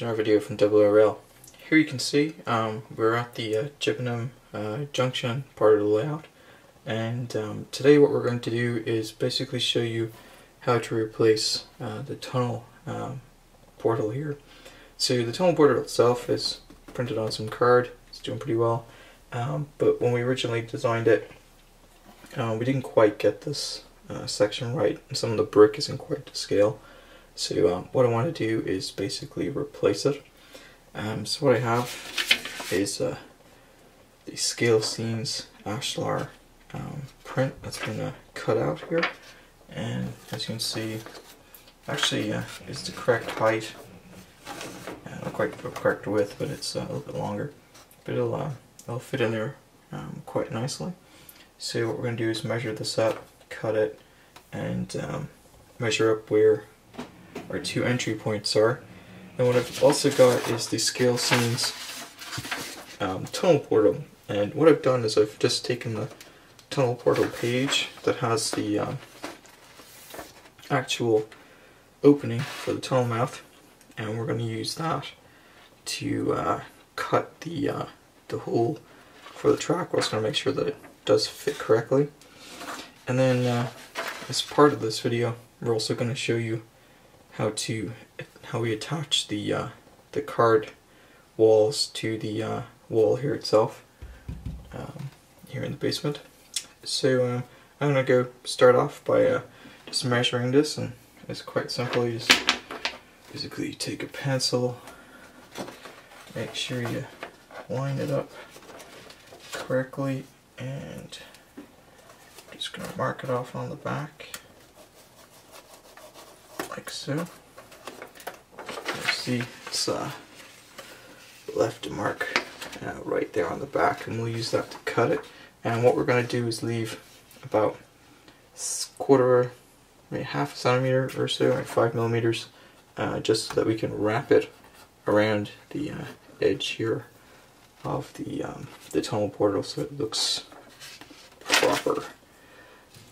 Another video from oorail. Here you can see um, we're at the uh, Chippenham uh, Junction part of the layout and um, today what we're going to do is basically show you how to replace uh, the tunnel um, portal here. So the tunnel portal itself is printed on some card, it's doing pretty well, um, but when we originally designed it uh, we didn't quite get this uh, section right and some of the brick isn't quite to scale. So um, what I want to do is basically replace it. Um, so what I have is uh, the Scalescenes Ashlar um, print that's been uh, cut out here. And as you can see, actually uh, it's the correct height. Not quite the correct width, but it's uh, a little bit longer. But it'll, uh, it'll fit in there um, quite nicely. So what we're going to do is measure this up, cut it, and um, measure up where our two entry points are. And what I've also got is the Scalescenes um, tunnel portal. And what I've done is I've just taken the tunnel portal page that has the um, actual opening for the tunnel mouth, and we're going to use that to uh, cut the uh, the hole for the track. We're just going to make sure that it does fit correctly. And then uh, as part of this video, we're also going to show you how to how we attach the uh, the card walls to the uh, wall here itself um, here in the basement. So um, I'm gonna go start off by uh, just measuring this, and it's quite simple. You just basically take a pencil, make sure you line it up correctly, and just gonna mark it off on the back like so. You see it's uh, left a mark uh, right there on the back and we'll use that to cut it. And what we're going to do is leave about quarter, maybe half a centimeter or so, like five millimeters, uh, just so that we can wrap it around the uh, edge here of the um, the tunnel portal so it looks proper.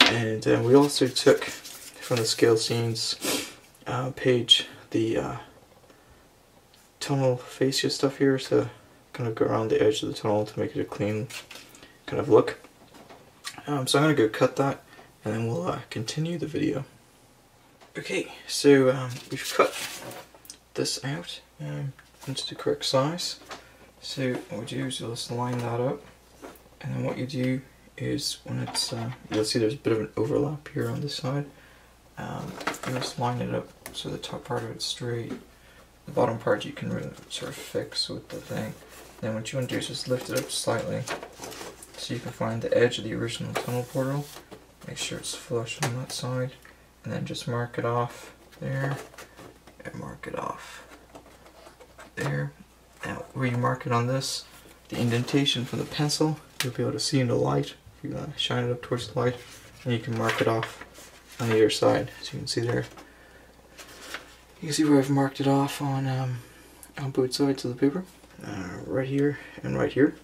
And uh, we also took from the Scalescenes uh, page the uh, tunnel fascia stuff here so kind of go around the edge of the tunnel to make it a clean kind of look. Um, so I'm going to go cut that and then we'll uh, continue the video. Okay, so um, we've cut this out um, into the correct size. So what we do is you'll just line that up and then what you do is when it's, uh, you'll see there's a bit of an overlap here on this side. Um, you just line it up so the top part of it's straight. The bottom part you can sort of fix with the thing. Then what you want to do is just lift it up slightly so you can find the edge of the original tunnel portal. Make sure it's flush on that side. And then just mark it off there. And mark it off there. Now where you mark it on this, the indentation from the pencil, you'll be able to see in the light. If you shine it up towards the light, and you can mark it off on either side, as you can see there. You can see where I've marked it off on um, on both sides of the paper, uh, right here and right here.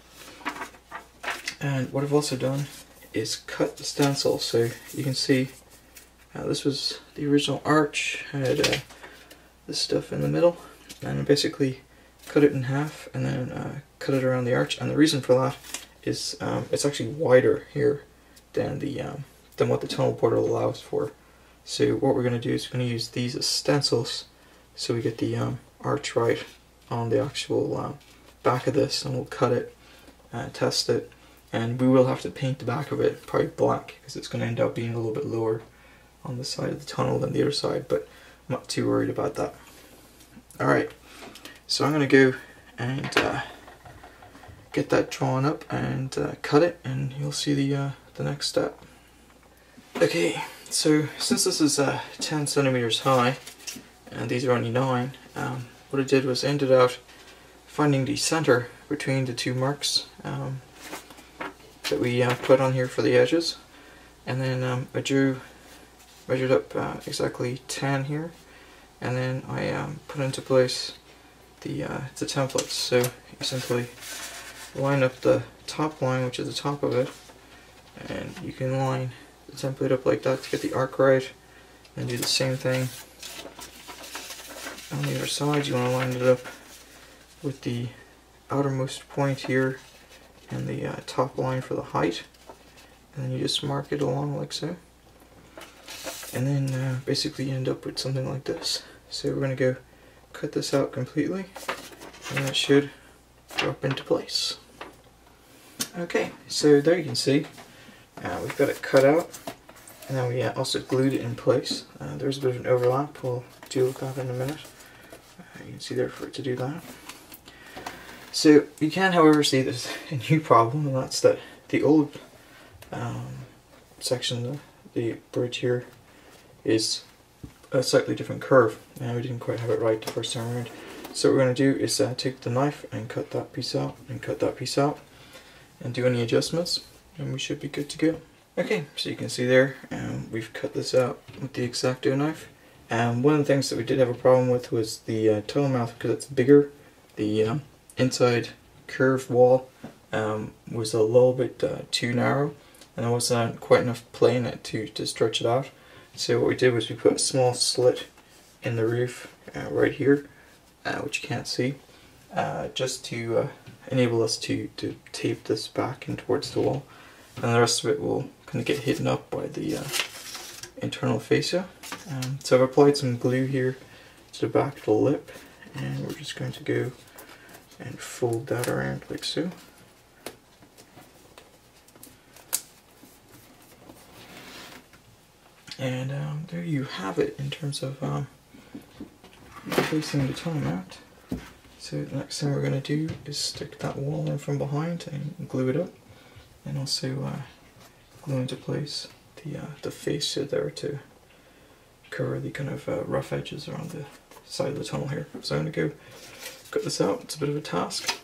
And what I've also done is cut the stencil, so you can see uh, this was the original arch, had uh, this stuff in the middle, and I basically cut it in half and then uh, cut it around the arch. And the reason for that is um, it's actually wider here than the um, than what the tunnel portal allows for. So what we're going to do is we're going to use these as stencils so we get the um, arch right on the actual uh, back of this and we'll cut it, uh, test it, and we will have to paint the back of it probably black because it's going to end up being a little bit lower on the side of the tunnel than the other side, but I'm not too worried about that. Alright, so I'm going to go and uh, get that drawn up and uh, cut it and you'll see the, uh, the next step. Okay, so since this is uh, 10 centimeters high, and these are only 9, um, what I did was ended out finding the center between the two marks um, that we uh, put on here for the edges. And then um, I drew, measured up uh, exactly 10 here, and then I um, put into place the, uh, the templates. So you simply line up the top line, which is the top of it, and you can line template up like that to get the arc right and do the same thing on the other side, you want to line it up with the outermost point here and the uh, top line for the height. And then you just mark it along like so. And then uh, basically you end up with something like this. So we're going to go cut this out completely and that should drop into place. Okay, so there you can see uh, we've got it cut out and then we uh, also glued it in place. Uh, there's a bit of an overlap, we'll deal with that in a minute. Uh, you can see there for it to do that. So you can however see there's a new problem and that's that the old um, section, the, the bridge here, is a slightly different curve and we didn't quite have it right the first time around. So what we're going to do is uh, take the knife and cut that piece out and cut that piece out and do any adjustments and we should be good to go. Okay, so you can see there um, we've cut this out with the X-Acto knife. And um, one of the things that we did have a problem with was the uh, tunnel mouth because it's bigger. The um, inside curved wall um, was a little bit uh, too narrow and there wasn't quite enough play in it to, to stretch it out. So what we did was we put a small slit in the roof uh, right here, uh, which you can't see, uh, just to uh, enable us to, to tape this back in towards the wall. And the rest of it will kind of get hidden up by the uh, internal fascia. Um, so I've applied some glue here to the back of the lip, and we're just going to go and fold that around like so. And um, there you have it in terms of um, the tunnel mouth. So the next thing we're going to do is stick that wall in from behind and glue it up. And also uh, glue into place the, uh, the fascia there to cover the kind of uh, rough edges around the side of the tunnel here. So I'm going to go cut this out. It's a bit of a task.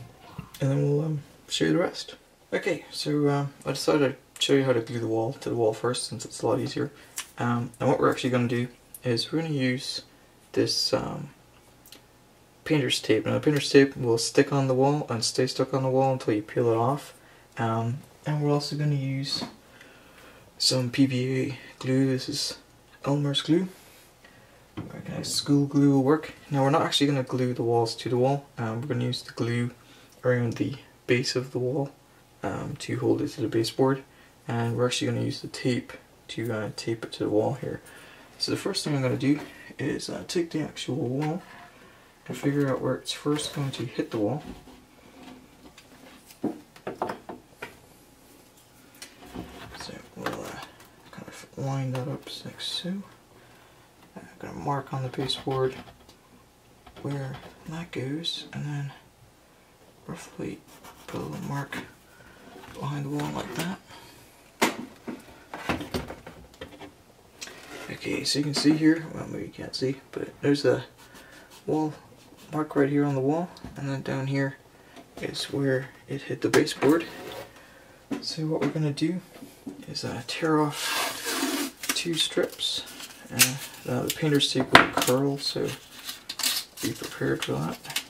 And then we'll um, show you the rest. Okay, so uh, I decided I'd show you how to glue the wall to the wall first since it's a lot easier. Um, and what we're actually going to do is we're going to use this um, painter's tape. Now the painter's tape will stick on the wall and stay stuck on the wall until you peel it off. Um, and we're also going to use some PVA glue. This is Elmer's glue. Okay, school glue will work. Now we're not actually going to glue the walls to the wall. Um, we're going to use the glue around the base of the wall um, to hold it to the baseboard. And we're actually going to use the tape to uh, tape it to the wall here. So the first thing I'm going to do is uh, take the actual wall and figure out where it's first going to hit the wall. So we'll uh, kind of line that up like so. I'm going to mark on the baseboard where that goes and then roughly put a little mark behind the wall like that. Okay, so you can see here, well maybe you can't see, but there's a wall mark right here on the wall, and then down here is where it hit the baseboard. So what we're going to do is uh, tear off two strips. Uh, the painter's tape will curl, so be prepared for that.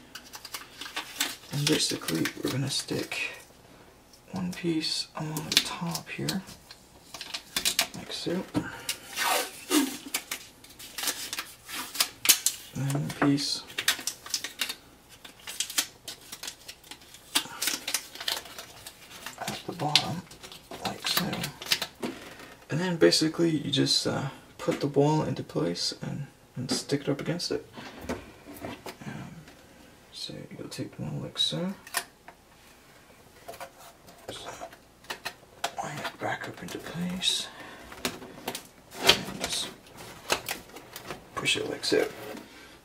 And basically we're going to stick one piece along the top here, like so. and a piece at the bottom then basically you just uh, put the wall into place and, and stick it up against it. Um, so you'll take one like so. So line it back up into place. And just push it like so.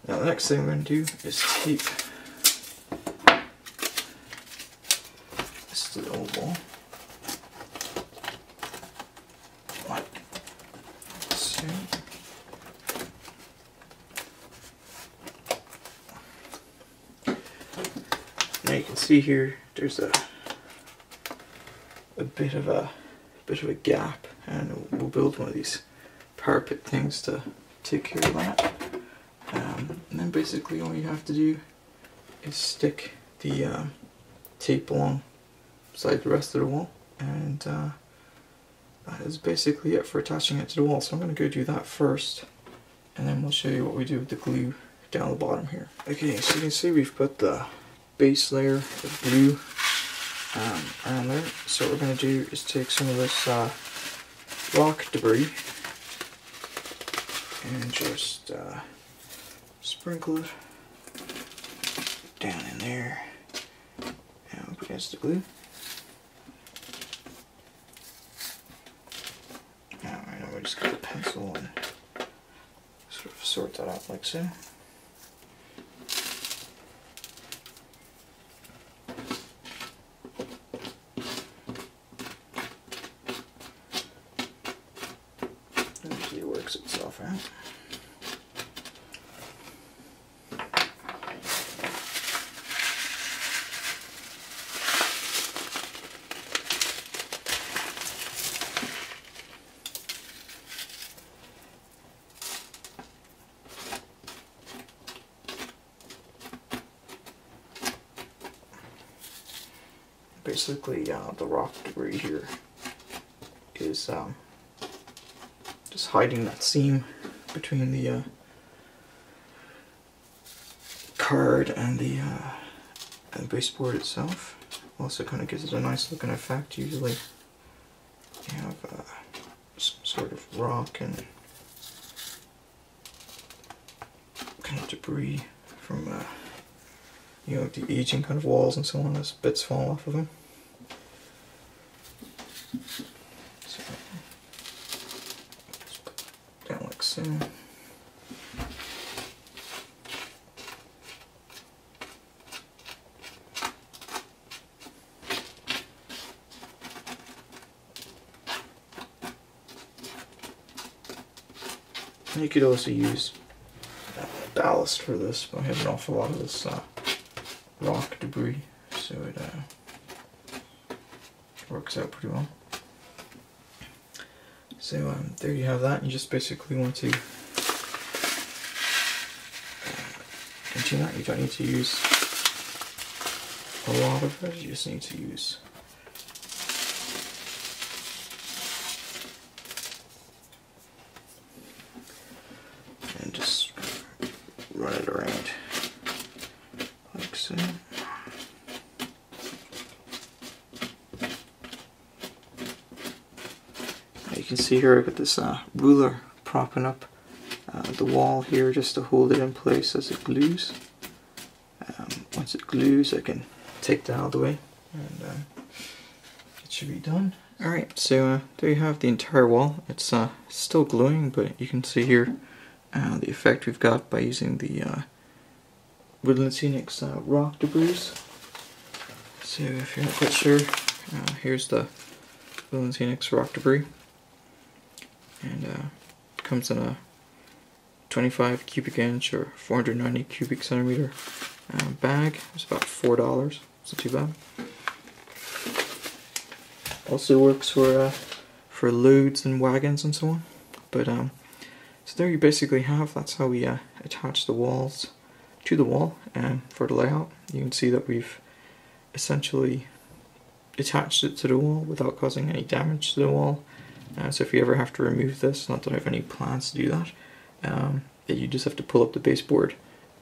Now the next thing we're going to do is tape this to the old wall. Like so. Now you can see here there's a a bit of a bit of a gap and we'll build one of these parapet things to take care of that. Um, and then basically all you have to do is stick the uh, tape alongside the rest of the wall and uh, that is basically it for attaching it to the wall. So I'm going to go do that first and then we'll show you what we do with the glue down the bottom here. Okay, so you can see we've put the base layer of glue um, around there. So what we're going to do is take some of this uh, rock debris and just uh, sprinkle it down in there and up against the glue. Now I know we just got a pencil and sort of sort that out like so. Usually it out. basically uh, the rock debris here is um, just hiding that seam between the uh, card and the, uh, and the baseboard itself. Also kind of gives it a nice looking effect. Usually you have uh, some sort of rock and kind of debris from uh, you know, the aging kind of walls and so on as bits fall off of them. So, down like You could also use ballast for this, but I have an awful lot of this uh, rock debris, so it uh, works out pretty well. So um, there you have that. You just basically want to uh, continue that. You don't need to use a lot of it. You just need to use and just run it around like so. Can see here I've got this uh, ruler propping up uh, the wall here just to hold it in place as it glues. Um, once it glues I can take that out of the way and um, it should be done. Alright, so uh, there you have the entire wall. It's uh, still gluing but you can see here uh, the effect we've got by using the uh, Woodland Scenics uh, rock debris. So if you're not quite sure, uh, here's the Woodland Scenics rock debris. And uh, comes in a 25 cubic inch or 490 cubic centimeter uh, bag. It's about four dollars. It's not too bad. Also works for uh, for loads and wagons and so on. But um, so there you basically have. That's how we uh, attach the walls to the wall and for the layout you can see that we've essentially attached it to the wall without causing any damage to the wall uh, so if you ever have to remove this not that I have any plans to do that um, you just have to pull up the baseboard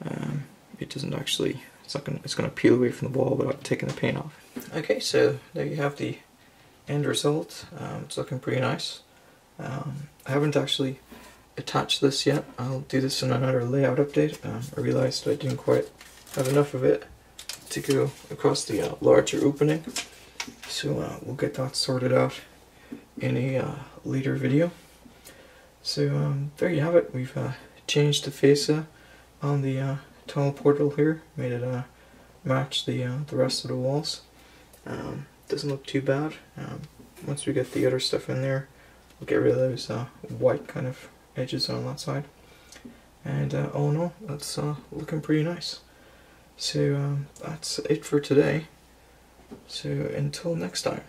um, it doesn't actually it's not gonna it's gonna peel away from the wall without taking the paint off okay so there you have the end result um, it's looking pretty nice um, I haven't actually attached this yet. I'll do this in another layout update. Um, I realized I didn't quite have enough of it to go across the uh, larger opening. So uh, we'll get that sorted out in a uh, later video. So um, there you have it. We've uh, changed the fascia on the uh, tunnel portal here. Made it uh, match the, the rest of the walls. Um, doesn't look too bad. Um, once we get the other stuff in there, we'll get rid of those white kind of edges on that side. And uh, all in all, that's uh, looking pretty nice. So um, that's it for today. So until next time.